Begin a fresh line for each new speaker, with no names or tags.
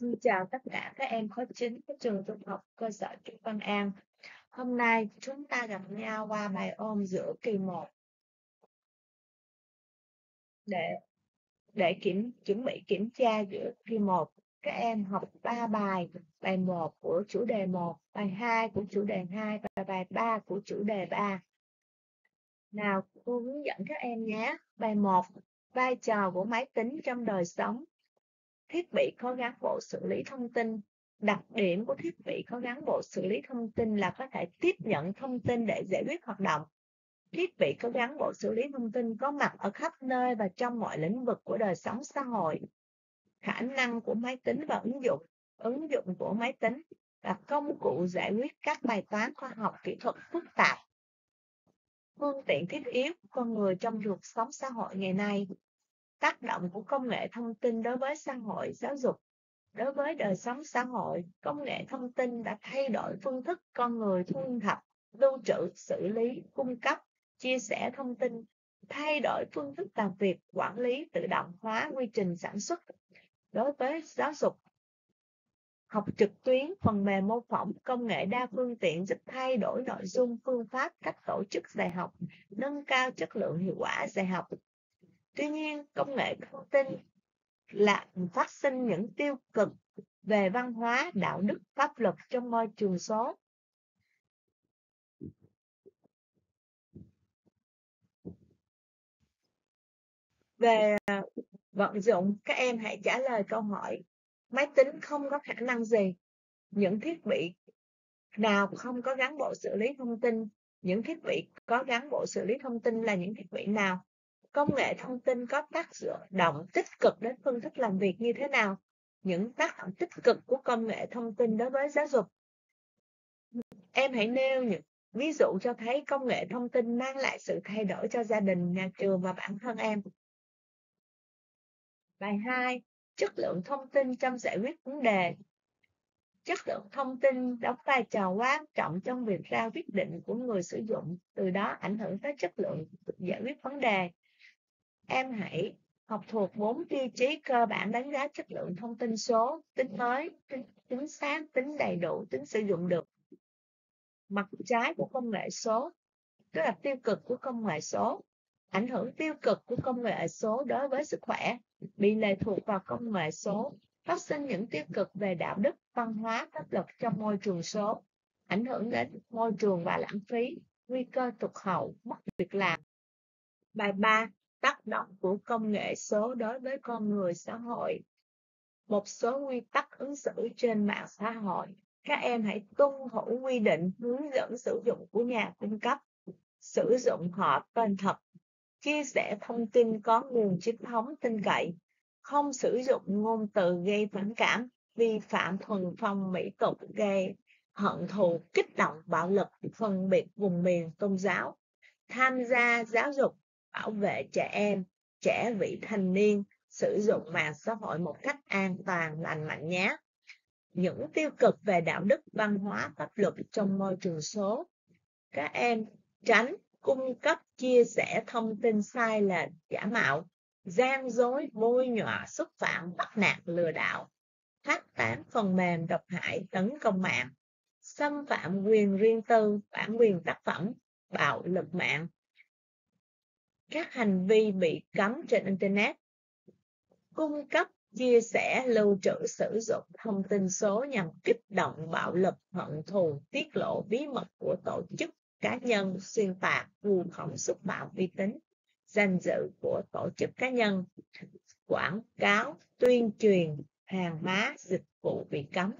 Xin chào tất cả các em khối 9 của trường trung học cơ sở Trung Văn An. Hôm nay chúng ta gặp nhau qua bài ôm giữa kỳ 1. Để để kiểm chuẩn bị kiểm tra giữa kỳ 1, các em học 3 bài, bài 1 của chủ đề 1, bài 2 của chủ đề 2 và bài 3 của chủ đề 3. Nào, cô hướng dẫn các em nhé. Bài 1, vai trò của máy tính trong đời sống thiết bị có gắn bộ xử lý thông tin. Đặc điểm của thiết bị có gắn bộ xử lý thông tin là có thể tiếp nhận thông tin để giải quyết hoạt động. Thiết bị có gắn bộ xử lý thông tin có mặt ở khắp nơi và trong mọi lĩnh vực của đời sống xã hội. Khả năng của máy tính và ứng dụng ứng dụng của máy tính là công cụ giải quyết các bài toán khoa học kỹ thuật phức tạp. Phương tiện thiết yếu của con người trong cuộc sống xã hội ngày nay tác động của công nghệ thông tin đối với xã hội, giáo dục, đối với đời sống xã hội. Công nghệ thông tin đã thay đổi phương thức con người thu thập, lưu trữ, xử lý, cung cấp, chia sẻ thông tin, thay đổi phương thức làm việc, quản lý, tự động hóa quy trình sản xuất. Đối với giáo dục, học trực tuyến, phần mềm mô phỏng, công nghệ đa phương tiện giúp thay đổi nội dung, phương pháp, cách tổ chức dạy học, nâng cao chất lượng hiệu quả dạy học. Tuy nhiên, công nghệ thông tin là phát sinh những tiêu cực về văn hóa, đạo đức, pháp luật trong môi trường số. Về vận dụng, các em hãy trả lời câu hỏi máy tính không có khả năng gì? Những thiết bị nào không có gắn bộ xử lý thông tin? Những thiết bị có gắn bộ xử lý thông tin là những thiết bị nào? Công nghệ thông tin có tác động tích cực đến phương thức làm việc như thế nào. Những tác động tích cực của công nghệ thông tin đối với giáo dục. Em hãy nêu những ví dụ cho thấy công nghệ thông tin mang lại sự thay đổi cho gia đình, nhà trường và bản thân em. Bài 2 chất lượng thông tin trong giải quyết vấn đề. Chất lượng thông tin đóng vai trò quan trọng trong việc ra quyết định của người sử dụng, từ đó ảnh hưởng tới chất lượng giải quyết vấn đề. Em hãy học thuộc bốn tiêu chí cơ bản đánh giá chất lượng thông tin số, tính mới, tính, chính xác, tính đầy đủ, tính sử dụng được. Mặt trái của công nghệ số, tức là tiêu cực của công nghệ số, ảnh hưởng tiêu cực của công nghệ số đối với sức khỏe, bị lệ thuộc vào công nghệ số, phát sinh những tiêu cực về đạo đức, văn hóa, pháp luật trong môi trường số, ảnh hưởng đến môi trường và lãng phí, nguy cơ tụt hậu, mất việc làm. Bài 3 tác động của công nghệ số đối với con người xã hội. Một số quy tắc ứng xử trên mạng xã hội. Các em hãy tuân thủ quy định hướng dẫn sử dụng của nhà cung cấp, sử dụng họ tên thật, chia sẻ thông tin có nguồn chính thống tin cậy, không sử dụng ngôn từ gây phản cảm, vi phạm thuần phong mỹ tục, gây hận thù, kích động bạo lực, phân biệt vùng miền tôn giáo. Tham gia giáo dục bảo vệ trẻ em, trẻ vị thành niên sử dụng mạng xã hội một cách an toàn, lành mạnh nhé. Những tiêu cực về đạo đức, văn hóa, pháp luật trong môi trường số. Các em tránh cung cấp chia sẻ thông tin sai lệch, giả mạo, gian dối, bôi nhọ, xúc phạm, bắt nạt, lừa đảo, phát tán phần mềm độc hại, tấn công mạng, xâm phạm quyền riêng tư, bản quyền tác phẩm, bạo lực mạng, các hành vi bị cấm trên Internet, cung cấp, chia sẻ, lưu trữ, sử dụng thông tin số nhằm kích động bạo lực, hận thù, tiết lộ bí mật của tổ chức, cá nhân, xuyên tạc, vu khống xúc phạm uy tín, danh dự của tổ chức cá nhân, quảng cáo, tuyên truyền, hàng hóa, dịch vụ bị cấm,